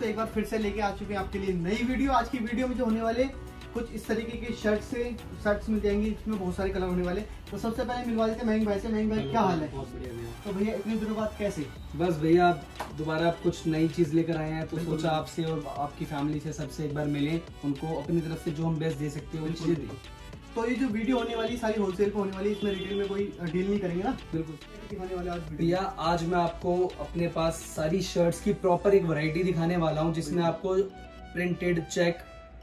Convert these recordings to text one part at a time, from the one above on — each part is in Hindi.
दोस्तों एक बार फिर से लेके आ चुके हैं आपके लिए नई वीडियो। आज की वीडियो में जो होने वाले कुछ इस तरीके के शर्ट से शर्ट्स मिल जाएँगी इसमें बहुत सारे कलर होने वाले। तो सबसे पहले मिलवा देते हैं महंग भाई से। महंग भाई क्या हाल है? तो भैया इतने दिनों बाद कैसे? बस भैया आप दोबारा आप कुछ नई चीज़ लेकर आए हैं तो सोचा आपसे और आपकी फैमिली से सबसे एक बार मिले। उनको अपनी तरफ़ से जो हम बेस्ट दे सकते हैं वो चीज़ें दें। तो ये जो वीडियो होने वाली सारी होलसेल पे होने वाली इसमें रिटेल में कोई डील नहीं करेंगे ना? बिल्कुल। दिखाने वाले आज भैया आज मैं आपको अपने पास सारी शर्ट्स की प्रॉपर एक वैरायटी दिखाने वाला हूँ जिसमें आपको प्रिंटेड चेक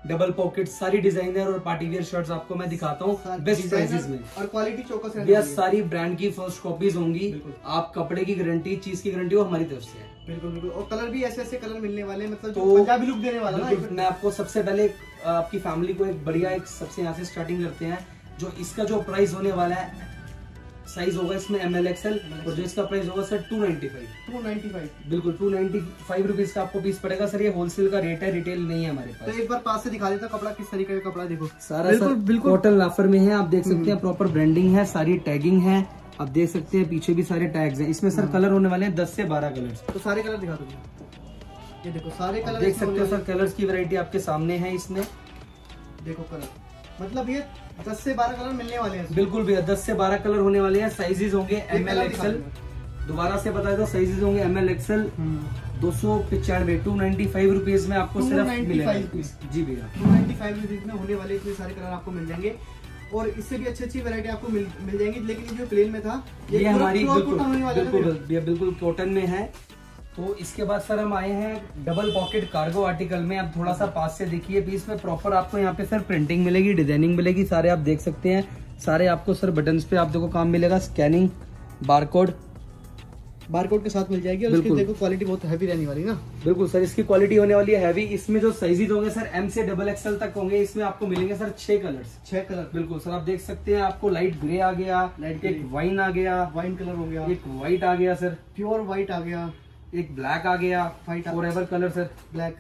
डबल पॉकेट सारी डिज़ाइनर और पार्टी वेयर शर्ट्स आपको मैं दिखाता हूँ बेस्ट प्राइसेस में। और क्वालिटी चौकस भैया सारी ब्रांड की फ़र्स्ट कॉपीज होंगी। आप कपड़े की गारंटी चीज़ की गारंटी वो हमारी तरफ़ से है। बिल्कुल बिल्कुल। और कलर भी ऐसे ऐसे कलर मिलने वाले हैं मतलब जो तो- पंजाबी लुक देने वाला ना मैं आपको सबसे पहले आपकी फैमिली को एक बढ़िया एक सबसे यहाँ से स्टार्टिंग करते हैं जो इसका जो प्राइस होने वाला है साइज़ होगा इसमें एम एल एक्सएल और जो इसका प्राइस होगा sir two ninety five two ninety five बिल्कुल टू नाइनटी फाइव रुपीज़ का आपको पीस पड़ेगा सर। ये होलसेल का रेट है रिटेल नहीं है हमारे पास। तो एक बार पास से दिखा देता कपड़ा किस तरीके का कपड़ा देखो। सारा बिल्कुल सर बिल्कुल कॉटन लाफर में है आप देख सकते हैं प्रॉपर ब्रांडिंग है सारी टैगिंग है। आप देख सकते हैं पीछे भी सारे टैग्स हैं। इसमें सर कलर होने वाले हैं दस से बारह कलर तो सारे कलर दिखा दो ये देखो सारे कलर देख सकते हो सर कलर्स की वैरायटी आपके सामने है इसमें। देखो कलर मतलब ये 10 से 12 कलर मिलने वाले हैं। बिल्कुल भैया दस से बारह कलर होने वाले हैं। साइजेस होंगे एम एल एक्सएल। दोबारा से बता दो साइजेस होंगे एम एल एक्सएल। दो सौ पिचानवे टू नाइन्टी फाइव रुपीज़ में आपको सिर्फ़ 295 मिलेगा। जी भैया। 295 रुपीस में होने वाले इतने सारे कलर आपको मिल जाएँगे। और इससे भी अच्छी अच्छी वैरायटी आपको मिल मिल जाएँगी। लेकिन ये जो प्लेन में था ये पूरा हमारी बिल्कुल बिल्कुल कॉटन में है। तो इसके बाद सर हम आए हैं डबल पॉकेट कार्गो आर्टिकल में। आप थोड़ा सा पास से देखिए पीस में प्रॉपर आपको यहाँ पे सर प्रिंटिंग मिलेगी डिज़ाइनिंग मिलेगी सारे आप देख सकते हैं। सारे आपको सर बटन्स पे आप देखो काम मिलेगा स्कैनिंग बारकोड बारकोड के साथ मिल जाएगी और इसकी देखो क्वालिटी बहुत हैवी रहने वाली ना। बिल्कुल सर इसकी क्वालिटी होने वाली है हैवी इसमें जो साइजेज होंगे सर एम से डबल एक्सएल तक होंगे। इसमें आपको मिलेंगे सर छह कलर्स छह कलर बिल्कुल सर आप देख सकते हैं आपको लाइट ग्रे आ गया लाइट एक वाइन आ गया वाइन कलर हो गया। एक व्हाइट आ गया सर। प्योर व्हाइट आ गया। एक ब्लैक आ गया fight forever colour sir black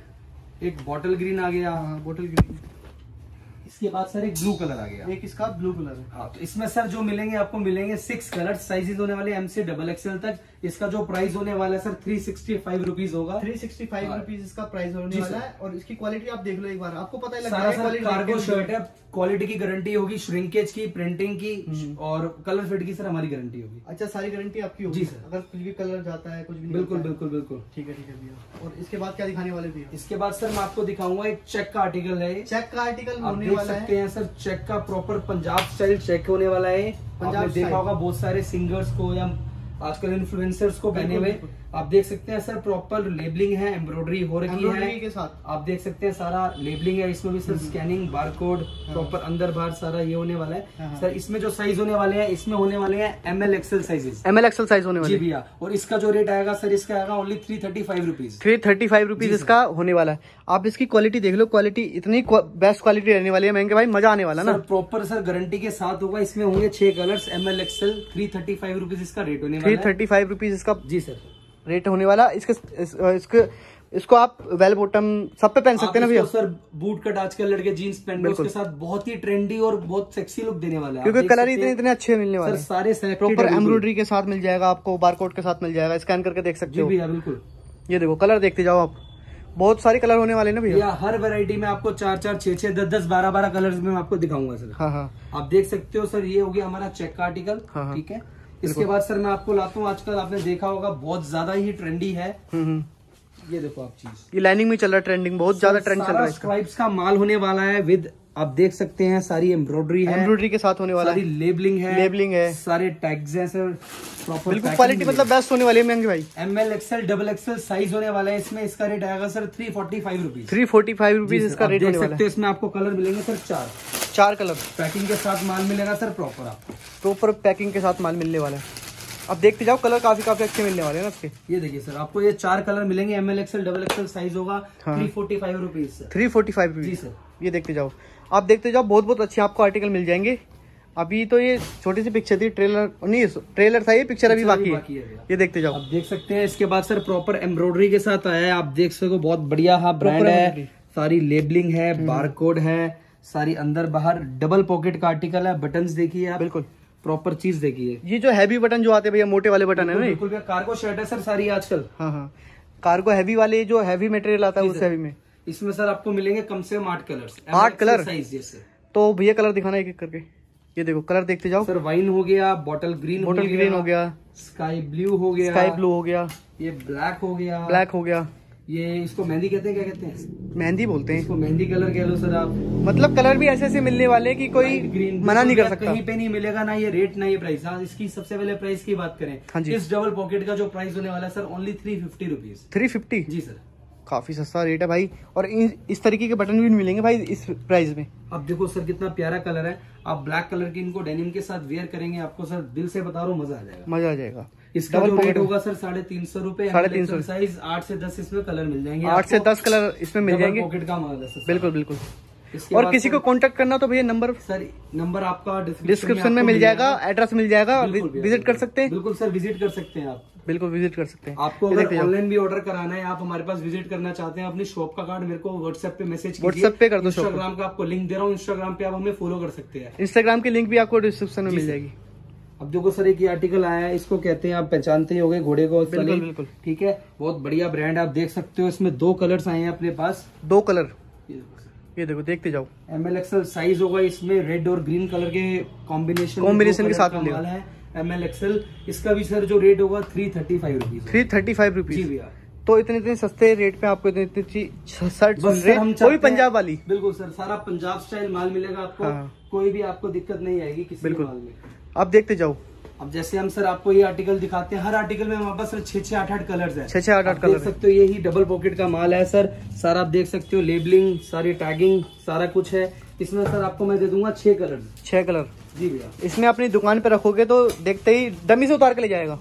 एक बॉटल ग्रीन आ गया बॉटल ग्रीन इसके बाद सर एक ब्लू कलर आ गया। एक इसका ब्लू कलर है। हाँ तो इसमें सर जो मिलेंगे आपको मिलेंगे सिक्स कलर साइजेस होने वाले एम से डबल एक्सएल तक। इसका जो प्राइस होने वाला है sir three sixty five rupees होगा। Three sixty five. रुपीज़ इसका प्राइस होने वाला है और इसकी क्वालिटी आप देख लो एक बार। आपको पता ही सारा सर कार्गो शर्ट है क्वालिटी की गारंटी होगी श्रिंकेज की प्रिंटिंग की हम्म। और कलर फिट की सर हमारी गारंटी होगी। अच्छा सारी गारंटी आपकी होगी। जी, सर। अगर कुछ भी कलर जाता है कुछ भी बिल्कुल बिल्कुल बिल्कुल। ठीक है ठीक है भैया। और इसके बाद क्या दिखाने वाले भैया? इसके बाद सर मैं आपको दिखाऊँगा एक चेक का आर्टिकल है चेक का आर्टिकल होने वाला सकते हैं। सर चेक का प्रॉपर पंजाब स्टाइल चेक होने वाला है। पंजाब देखा होगा बहुत सारे सिंगर्स को या आजकल इन्फ्लुएंसर्स को पहने हुए। आप देख सकते हैं सर प्रॉपर लेबलिंग है एम्ब्रॉयडरी हो रखी है। के साथ। आप देख सकते हैं सारा लेबलिंग है इसमें भी सर स्कैनिंग बारकोड प्रॉपर अंदर बाहर सारा ये होने वाला हाँ, है हाँ। सर इसमें जो साइज़ होने वाले हैं इसमें होने वाले हैं M L XL sizes M L XL size होने जी भैया और इसका जो रेट आएगा सर इसका आएगा only three thirty five rupees three thirty five rupees इसका होने वाला है। आप इसकी क्वालिटी देख लो क्वालिटी इतनी बेस्ट क्वालिटी रहने वाली है महँगे भाई मज़ा आने वाला ना। प्रॉपर सर गारंटी के साथ होगा इसमें होंगे छह colours M L XL three thirty five rupees इसका रेट होने थ्री वाला है। थर्टी फाइव रुपीज़ इसका जी सर। रेट होने वाला। इसके इस, इसके इसको आप वेल बॉटम सब पे पहन सकते हैं ना भैया? सर बूट कट आजकल लड़के जीन्स पहन रहे उसके साथ बहुत ही ट्रेंडी और बहुत सेक्सी लुक देने वाला है। क्योंकि कलर इतने इतने अच्छे मिलने वाले सर सारे प्रॉपर एम्ब्रॉयडरी के साथ मिल जाएगा आपको बारकोड के साथ मिल जाएगा। स्कैन करके देख सकते हो। भैया बिल्कुल। ये देखो कलर देखते जाओ आप। बहुत सारे कलर होने वाले ना भैया। हर वैरायटी में आपको चार चार छह छह दस दस बारह बारह कलर्स में मैं आपको दिखाऊँगा सर। हाँ हाँ। आप देख सकते हो सर ये हो गया हमारा चेक का आर्टिकल। ठीक है? इसके बाद सर मैं आपको लाता हूँ आजकल आपने देखा होगा बहुत ज़्यादा ही ट्रेंडी है। हम्म, हम्म। ये देखो आप चीज़। ये लाइनिंग में चल रहा है ट्रेंडिंग बहुत ज़्यादा ट्रेंड चल रहा है इसका। का माल होने वाला है विद आप देख सकते हैं सारी एम्ब्रॉयडरी है एम्ब्रॉयडरी के साथ होने वाला सारी है। लेबलिंग है Labeling है। सारे टैग्स हैं सर प्रॉपर बिल्कुल क्वालिटी मतलब बेस्ट होने वाली है महँगे भाई। M L XL double XL size होने वाला है इसमें इसका रेट आएगा sir three forty five rupees three forty five rupees इसका रेट देख सकते हो इसमें आपको कलर मिलेंगे सर चार। चार कलर पैकिंग के साथ माल मिलेगा सर प्रॉपर आपको। प्रॉपर पैकिंग के साथ माल मिलने वाला है। अब देखते जाओ कलर काफ़ी काफ़ी अच्छे मिलने वाले हैं ना इसके। ये देखिए सर आपको ये चार कलर मिलेंगे M L XL double XL size होगा। Three forty five rupees three forty five जी सर ये देखते जाओ। आप देखते जाओ बहुत बहुत अच्छे आपको आर्टिकल मिल जाएँगे। अभी तो ये छोटी सी पिक्चर थी ट्रेलर नहीं ट्रेलर था ये पिक्चर अभी अभी बाकी बाकी है है ये देखते जाओ। आप देख सकते हैं इसके बाद सर प्रॉपर एम्ब्रॉयडरी के साथ आया है। आप देख सकते हो बहुत बढ़िया हाँ ब्रांड है। सारी लेबलिंग है बारकोड है सारी अंदर बाहर डबल पॉकेट का आर्टिकल है। बटन देखिए आप। बिल्कुल। प्रॉपर चीज़ देखिए ये जो हैवी बटन जो आते हैं भैया मोटे वाले बटन है ना बिल्कुल भैया कार्गो शर्ट है सर सारी आजकल। हाँ हाँ। कार्गो हैवी वाले जो हैवी मटेरियल आता है उस हैवी में। इसमें सर आपको मिलेंगे कम से कम आठ कलर आठ कलर साइज़ जैसे तो भैया कलर दिखाना एक एक करके। ये देखो कलर देखते जाओ। सर वाइन हो गया बॉटल ग्रीन बोटल ग्रीन हो गया। स्काई ब्लू हो गया। स्काई ब्लू हो गया। ये ब्लैक हो गया। ब्लैक हो गया। ये इसको मेहंदी कहते हैं क्या कहते हैं? मेहंदी बोलते हैं। इसको मेहंदी कलर कह लो सर आप। मतलब कलर भी ऐसे ऐसे मिलने वाले हैं कि कोई green, मना नहीं कर सकता। कहीं पे नहीं मिलेगा ना ये रेट ना ये प्राइस हाँ इसकी सबसे पहले प्राइस की बात करें। हाँ जी। इस डबल पॉकेट का जो प्राइस होने वाला है sir only three fifty rupees three fifty जी सर काफ़ी सस्ता रेट है भाई। और इन, इस तरीके के बटन भी मिलेंगे भाई इस प्राइस में। अब देखो सर कितना प्यारा कलर है। आप ब्लैक कलर की इनको डेनिम के साथ वेयर करेंगे आपको सर दिल से बता रहा हूँ मज़ा आ जाएगा। मज़ा आ जाएगा। इसका जो रेट होगा सर साढ़े तीन सौ रुपये साढ़े तीन सौ। साइज़ आठ से दस इसमें कलर मिल जाएँगे। आठ से दस कलर इसमें मिल जाएँगे। पॉकेट का माल है सर। बिल्कुल बिल्कुल। और किसी को कांटेक्ट करना तो भैया नंबर सर नंबर आपका डिस्क्रिप्शन में मिल जाएगा एड्रेस मिल जाएगा बिल्कुल विज़िट कर सकते हैं। बिल्कुल सर विज़िट कर सकते हैं आप। बिल्कुल विज़िट कर सकते हैं। आपको अगर ऑनलाइन भी ऑर्डर कराना है आप हमारे पास विज़िट करना चाहते हैं अपनी शॉप का कार्ड मेरे को व्हाट्सएप पे मैसेज व्हाट्सएप पे कर दो इंस्टाग्राम का। आपको लिंक दे रहा हूँ इंस्टाग्राम पे आप हमें फॉलो कर सकते हैं। इंस्टाग्राम की लिंक भी आपको डिस्क्रिप्शन में मिल जाएगी। अब देखो सर एक आर्टिकल आया है इसको कहते हैं आप पहचानते ही होंगे घोड़े को बिल्कुल, बिल्कुल। ठीक है? बहुत बढ़िया ब्रांड आप देख सकते हो इसमें दो कलर्स आए हैं अपने पास। दो कलर ये देखो देखते जाओ। एम एल एक्सएल साइज़ होगा इसमें रेड और ग्रीन कलर के कॉम्बिनेशन कॉम्बिनेशन के साथ। है एम एल एक्सएल इसका भी सर जो रेट होगा three thirty five rupees three thirty five जी रुपीज़ भैया। तो इतने इतने सस्ते रेट पे आपको इतने इतने शर्ट मिल रहे हैं। हैं- पंजाब वाली। बिल्कुल सर सारा पंजाब स्टाइल माल मिलेगा आपको। हाँ। कोई भी आपको दिक्कत नहीं आएगी किसी बिल्कुल। माल में। आप देखते जाओ। अब जैसे हम सर आपको ये आर्टिकल दिखाते हैं हर आर्टिकल में हमारे पास सर छह छह आठ आठ कलर है। छह छह आठ आठ कलर देख सकते हो यही डबल पॉकेट का माल है सर। सारा आप देख सकते हो लेबलिंग सारी टैगिंग सारा कुछ है। इसमें सर आपको मैं दे दूँगा छह कलर छह कलर जी भैया। इसमें अपनी दुकान पे रखोगे तो देखते ही डमी से उतार के ले जाएगा।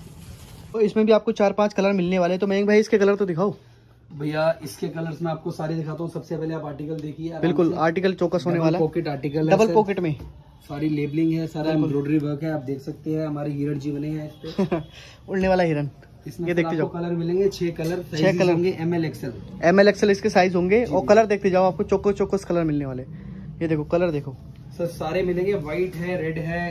तो इसमें भी आपको चार पाँच कलर मिलने वाले तो मैं भाई इसके कलर तो दिखाओ। भैया इसके कलर्स में आपको सारे दिखाता हूँ। सबसे पहले आप आर्टिकल देखिए बिल्कुल आर्टिकल चौकस होने वाला पॉकेट आर्टिकल डबल पॉकेट में। सारी लेबलिंग है सारा एम्ब्रॉयडरी वर्क है आप देख सकते हैं हमारे हिरण जी बने हैं इस पे। उड़ने वाला इसमें ये देखते जाओ। कलर मिलेंगे छह कलर छह colour। होंगे M L XL M L XL इसके साइज़ होंगे और कलर देखते जाओ आपको चौको चौकस कलर मिलने वाले। ये देखो कलर देखो। सर सारे मिलेंगे व्हाइट है रेड है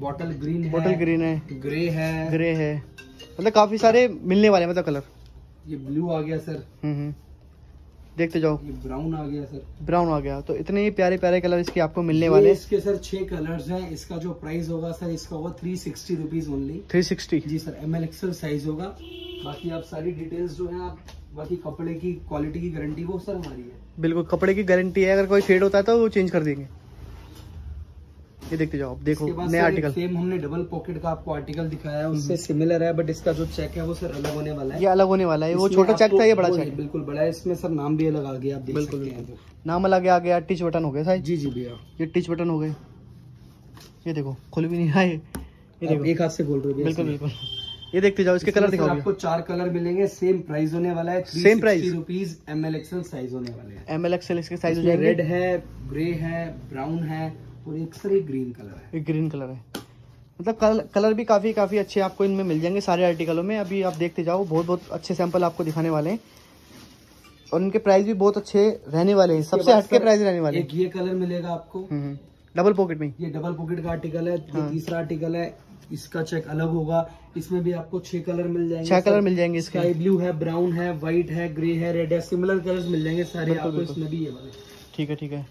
बॉटल ग्रीन है बॉटल ग्रीन है। ग्रे है। ग्रे है। मतलब काफ़ी सारे मिलने वाले मतलब कलर ये ब्लू आ गया सर। हम्म हम्म। देखते जाओ। ब्राउन आ गया सर ब्राउन आ गया। तो इतने ही प्यारे प्यारे कलर इसके आपको मिलने वाले। हैं इसके सर छह कलर्स हैं। इसका जो प्राइस होगा सर इसका होगा three sixty rupees only three sixty जी sir M L XL size होगा। बाकी आप सारी डिटेल्स जो है आप बाकी कपड़े की क्वालिटी की गारंटी वो सर हमारी है। बिल्कुल कपड़े की गारंटी है। अगर कोई फेड होता है तो वो चेंज कर देंगे। ये देखते जाओ आप देखो नया आर्टिकल सेम हमने डबल पॉकेट का आपको आर्टिकल दिखाया है उससे सिमिलर है बट इसका जो चेक है वो सर अलग होने वाला है। ये अलग होने वाला है वो छोटा चेक था ये बड़ा चेक बिल्कुल बड़ा है इसमें सर नाम भी अलग आ गया आप देख बिल्कुल, सकते हैं। नाम अलग आ गया टिच बटन हो गया साइज़ जी जी भैया। ये टिच बटन हो गए। ये देखो खुल भी नहीं रहा ये देखो। एक हाथ से बोल रहे हो बिल्कुल बिल्कुल। ये देखते जाओ इसके कलर दिखाओ आपको चार कलर मिलेंगे सेम प्राइस होने वाला है Same price? Rupees M L XL size होने वाले हैं। एम एल एक्सएल इसके साइज़ हो जाएँगे। रेड है ग्रे है ब्राउन है और एक सर एक ग्रीन कलर है। एक ग्रीन कलर है। मतलब कलर कलर भी काफ़ी काफ़ी अच्छे आपको इनमें मिल जाएँगे सारे आर्टिकलों में। अभी आप देखते जाओ बहुत बहुत अच्छे सैंपल आपको दिखाने वाले हैं। और इनके प्राइस भी बहुत अच्छे रहने वाले हैं। सबसे हटके प्राइस रहने वाले एक ये कलर मिलेगा आपको। हम्म, हम्म। डबल पॉकेट में ये डबल पॉकेट का आर्टिकल है हाँ। तीसरा आर्टिकल है इसका चेक अलग होगा। इसमें भी आपको छह कलर मिल जाएँगे छह कलर मिल जाएँगे इसके। स्काई ब्लू है ब्राउन है व्हाइट है ग्रे है रेड है सिमिलर कलर्स मिल जाएँगे सारे आपको इसमें भी ये वाले। ठीक है ठीक है।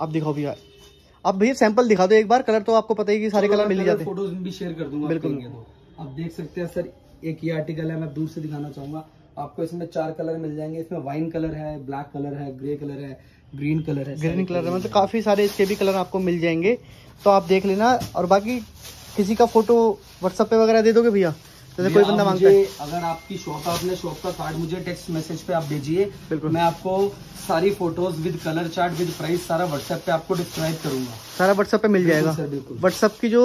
आप दिखाओ भैया। आप भैया सैंपल दिखा दो एक बार कलर तो आपको पता ही कि सारे कलर मिल जाते हैं। फ़ोटोज़ भी शेयर कर दूँगा बिल्कुल। तो। आप देख सकते हैं सर एक ये आर्टिकल है मैं दूर से दिखाना चाहूँगा। आपको इसमें चार कलर मिल जाएँगे। इसमें वाइन कलर है ब्लैक कलर है ग्रे कलर है ग्रीन कलर है ग्रीन कलर है मतलब काफ़ी सारे इसके भी कलर आपको मिल जाएँगे। तो आप देख लेना और बाकी किसी का फ़ोटो व्हाट्सएप पे वगैरह दे दोगे भैया? जैसे कोई बंदा माँगता है। अगर आपकी शॉप है अपने शॉप का कार्ड मुझे टेक्स्ट मैसेज पे आप भेजिए। मैं आपको सारी photos with colour chart with price सारा व्हाट्सएप पे आपको डिस्क्राइब करूँगा। सारा व्हाट्सएप पे मिल जाएगा। सर, बिल्कुल। व्हाट्सएप की जो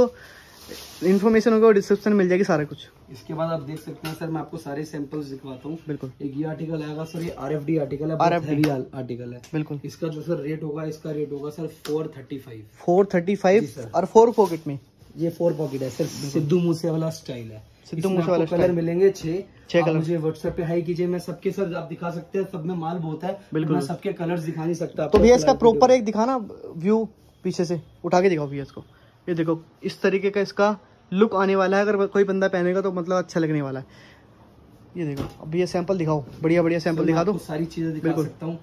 इन्फॉर्मेशन होगा वो डिस्क्रिप्शन मिल जाएगी सारा कुछ। इसके बाद आप देख सकते हैं सर मैं आपको सारे सैंपल्स दिखवाता हूँ। बिल्कुल। एक ये आर्टिकल आएगा सर ये आर आर्टिकल है आर्टिकल है। बिल्कुल। इसका जो सर रेट होगा इसका रेट होगा sir four thirty five four thirty five और फोर पॉकेट में। ये फोर पॉकेट है सर सिद्धू मूसे वाला स्टाइल है। सिद्धू मूसे वाला कलर मिलेंगे छह। छह colour। मुझे व्हाट्सएप पे हाई कीजिए मैं सबके सर आप दिखा सकते हैं सब में माल बहुत है बिल्कुल। मैं सबके कलर्स दिखा नहीं सकता तो भैया इसका प्रॉपर एक दिखाना व्यू पीछे से उठा के दिखाओ भैया इसको ये देखो इस तरीके का इसका लुक आने वाला है अगर कोई बंदा पहनेगा तो मतलब अच्छा लगने वाला है। ये देखो अब ये सैंपल दिखाओ बढ़िया बढ़िया सैंपल तो दिखा दो। सारी चीज़ें दिखा सकता हूँ।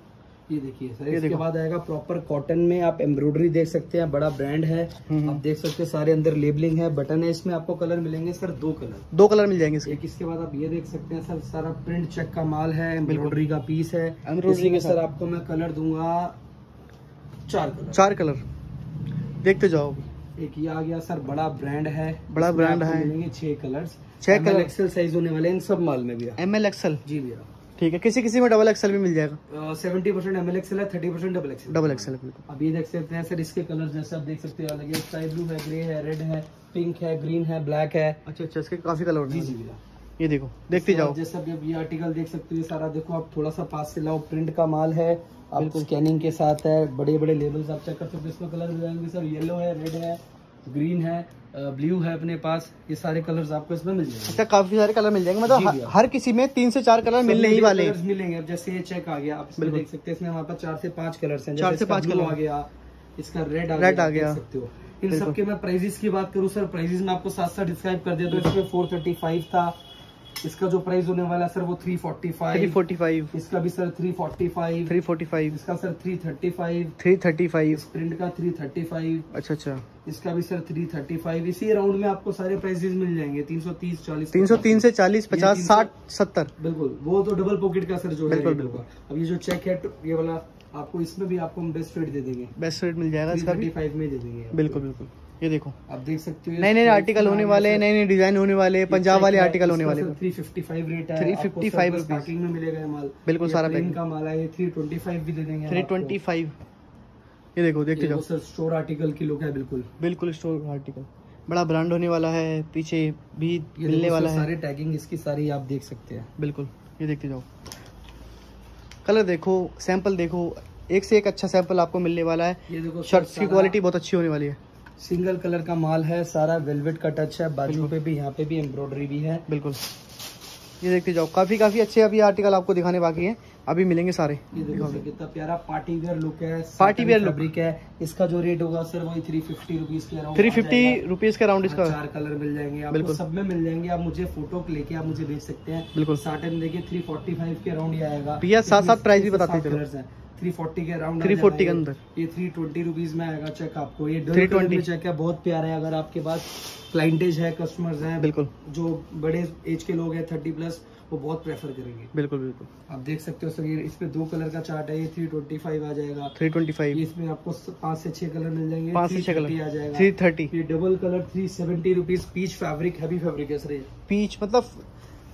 ये देखिए सर ये इसके बाद आएगा प्रॉपर कॉटन में आप एम्ब्रॉयडरी देख सकते हैं बड़ा ब्रांड है। हम्म। आप देख सकते हैं सारे अंदर लेबलिंग है बटन है इसमें आपको कलर मिलेंगे सर दो कलर दो कलर मिल जाएँगे इसके। एक इसके बाद आप ये देख सकते हैं सर सारा प्रिंट चेक का माल है एम्ब्रॉयडरी का पीस है। इसमें के सर आपको मैं कलर दूँगा चार कलर चार कलर देखते जाओ। एक ये आ गया सर बड़ा ब्रांड है। बड़ा ब्रांड है। मिलेंगे छह कलर छह colour। एक्सेल साइज़ होने वाले इन सब माल में भी एम एल एक्सएल जी भैया। ठीक है किसी किसी में डबल एक्सएल भी मिल जाएगा। Seventy percent M L XL है thirty percent double XL double XL अब ये देख सकते हैं सर इसके कलर जैसे आप देख सकते हैं अलग है स्काई ब्लू है ग्रे है रेड है पिंक है ग्रीन है ब्लैक है। अच्छा अच्छा इसके काफ़ी कलर जी जी भैया ये देखो देखते जाओ। जैसे अब ये आर्टिकल देख सकते हो सारा देखो आप थोड़ा सा पास से लाओ प्रिंट का माल है आप स्कैनिंग के साथ है बड़े बड़े लेबल्स आप चेक कर सकते हो इसमें कलर मिल जाएँगे सर येलो है रेड है। ग्रीन है ब्लू है अपने पास ये सारे कलर्स आपको इसमें मिल जाएँगे। अच्छा काफ़ी सारे कलर मिल जाएँगे मतलब हर, हर किसी में तीन से चार कलर मिलने ही वाले कलर्स मिलेंगे। अब जैसे ये चेक आ गया आप इसमें देख सकते हैं इसमें हमारे पास चार से पाँच कलर्स हैं। चार से पाँच कलर आ गया इसका रेड आ रेड गया आ गया। देख सकते हो। इन सबके मैं प्राइजेस की बात करूँ सर प्राइजेस में आपको साथ साथ डिस्क्राइब कर दिया तो इसमें फोर थर्टी फाइव था इसका जो प्राइस होने वाला सर वो three forty five three forty five इसका भी sir three forty five three forty five इसका sir three thirty five three thirty five print का थ्री थर्टी फाइव अच्छा अच्छा। इसका भी सर थ्री थर्टी फाइव इसी राउंड में आपको सारे प्राइजेस मिल जाएँगे तीन सौ तीस चालीस तीन सौ तीन से चालीस पचास साठ सत्तर। बिल्कुल वो तो डबल पॉकेट का सर जो है बिल्कुल, अब ये जो चेक है ये वाला आपको इसमें भी आपको हम बेस्ट रेट दे देंगे। बेस्ट रेट मिल जाएगा इसका फाइव में दे देंगे। बिल्कुल बिल्कुल। ये देखो। आप देख सकते हो नए नए आर्टिकल होने वाले नए नए डिज़ाइन होने वाले पंजाब वाले आर्टिकल होने वाले। थ्री फिफ्टी फाइव रेट है 355 रुपीज़ पैकिंग में मिलेगा माल। बिल्कुल, सारा packing। का माल है थ्री ट्वेंटी फाइव भी दे देंगे थ्री ट्वेंटी फाइव ये देखो देखते जाओ सर स्टोर आर्टिकल की लुक है बिल्कुल। बिल्कुल स्टोर आर्टिकल बड़ा ब्रांड होने वाला है पीछे भी मिलने वाला है। सारे टैगिंग इसकी सारी आप देख सकते हैं। बिल्कुल ये देखते जाओ। कलर देखो सैंपल देखो एक से एक अच्छा सैंपल आपको मिलने वाला है। ये देखो शर्ट्स की क्वालिटी बहुत अच्छी होने वाली है। सिंगल कलर का माल है सारा वेलवेट का टच है बाजू पे भी यहाँ पे भी एम्ब्रॉयडरी भी है। बिल्कुल। ये देखते जाओ काफ़ी काफ़ी अच्छे अभी आर्टिकल आपको दिखाने बाकी हैं। अभी मिलेंगे सारे। ये देखो कितना प्यारा पार्टी वेयर लुक है पार्टी वेयर। फैब्रिक है। इसका जो रेट होगा सर वही थ्री फिफ्टी रुपीज़ के थ्री फिफ्टी रुपीज़ के राउंड इसका। हाँ, चार कलर मिल जाएँगे। आपको सब में मिल जाएँगे। आप मुझे फ़ोटो लेके आप मुझे भेज सकते हैं। बिल्कुल। साटन देखिए थ्री फोर्टी फाइव के अराउंड ही आएगा। भैया, साथ-साथ प्राइस भी बताते हैं। थ्री फोर्टी के अराउंड 340 के अंदर। ये थ्री ट्वेंटी रुपीज़ में आएगा चेक आपको। ये 320 320 चेक है बहुत प्यारा है। अगर आपके पास क्लाइंटेज है कस्टमर्स हैं बिल्कुल। जो बड़े एज के लोग हैं थर्टी प्लस वो बहुत प्रेफर करेंगे। बिल्कुल बिल्कुल। आप देख सकते हो सर ये इसमें दो कलर का चार्ट है ये थ्री ट्वेंटी फाइव आ जाएगा। थ्री ट्वेंटी फाइव इसमें आपको पाँच से छह कलर मिल जाएँगे पाँच से छह कलर आ जाएगा। थ्री थर्टी ये double colour three seventy rupees peach fabric heavy fabric है सर ये। पीच मतलब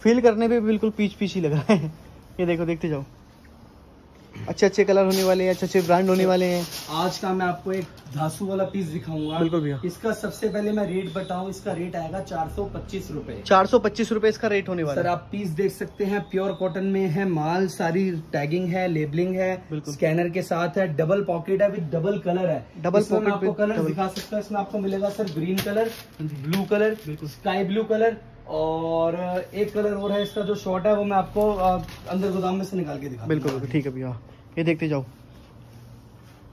फील करने पे बिल्कुल पीच पीच ही लग रहा है। ये देखो देखते जाओ। अच्छे अच्छे कलर होने वाले हैं अच्छे अच्छे ब्रांड होने वाले हैं आज का मैं आपको एक धासु वाला पीस दिखाऊँगा बिल्कुल भैया। इसका सबसे पहले मैं रेट बताऊँ इसका रेट आएगा चार सौ पच्चीस रूपए चार सौ पच्चीस रूपए इसका रेट होने वाला सर आप पीस देख सकते हैं प्योर कॉटन में है माल सारी टैगिंग है लेबलिंग है। स्कैनर के साथ है डबल पॉकेट है विद डबल कलर है डबल आपको कलर दिखा सकता हूँ इसमें आपको मिलेगा sir green colour blue colour. Sky blue colour और एक कलर और है इसका जो शॉर्ट है वो मैं आपको अंदर गोदाम में से निकाल के दिखा बिल्कुल बिल्कुल ठीक है भैया। ये देखते जाओ।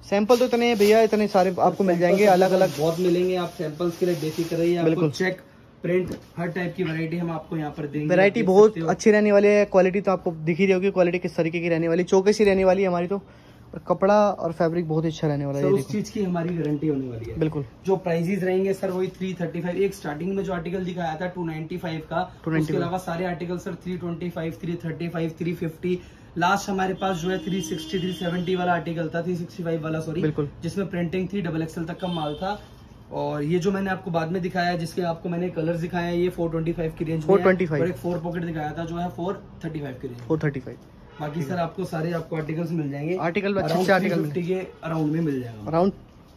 सैंपल तो इतने भैया इतने सारे आपको मिल जाएँगे अलग अलग। बहुत मिलेंगे आप सैंपल्स के लिए बेफिक्र रहिए बिल्कुल। चेक प्रिंट हर टाइप की वैरायटी हम आपको यहाँ पर देंगे वैरायटी बहुत अच्छी रहने वाली है क्वालिटी तो आपको दिख ही रही होगी क्वालिटी किस तरीके की रहने वाली चौके सी रहने वाली है हमारी तो। और कपड़ा और फैब्रिक बहुत ही अच्छा रहने वाला है उस चीज़ की हमारी गारंटी होने वाली है। बिल्कुल। जो प्राइजेस रहेंगे सर वही 335 एक स्टार्टिंग में जो आर्टिकल दिखाया था 295 का 295 उसके अलावा सारे आर्टिकल सर 325 335 350 लास्ट हमारे पास जो है 360 370 वाला आर्टिकल था 365 वाला सॉरी बिल्कुल। जिसमें प्रिंटिंग थी डबल एक्सएल तक का माल था। और ये जो मैंने आपको बाद में दिखाया है जिसके आपको मैंने कलर्स दिखाए हैं ये 425 की रेंज में है। 425 और एक फोर पॉकेट दिखाया था जो है 435 की रेंज फोर थर्टी फाइव बाकी सर आपको सारे आपको आर्टिकल्स मिल जाएँगे। आर्टिकल अच्छे आर्टिकल 350 के अराउंड में मिल जाएगा। अराउंड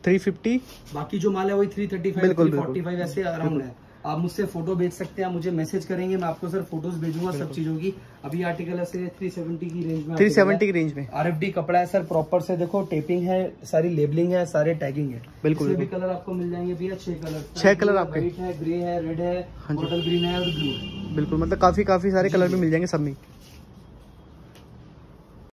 थ्री फिफ्टी बाकी जो माल है वही three thirty five. Forty five ऐसे अराउंड है। आप मुझसे फ़ोटो भेज सकते हैं आप मुझे मैसेज करेंगे मैं आपको सर फ़ोटोज़ भेजूँगा सब चीज़ों की। अभी आर्टिकल ऐसे थ्री सेवेंटी की रेंज में थ्री सेवेंटी की रेंज में। आर एफ़ डी कपड़ा है सर प्रॉपर से देखो टेपिंग है सारी लेबलिंग है सारे टैगिंग है। बिल्कुल, इसमें भी कलर आपको मिल जाएँगे भैया छह कलर छह कलर आपके। व्हाइट है ग्रे है रेड है हाँ। बॉटल ग्रीन है और ब्लू है। बिल्कुल मतलब काफ़ी काफ़ी सारे कलर भी मिल जाएँगे सब में।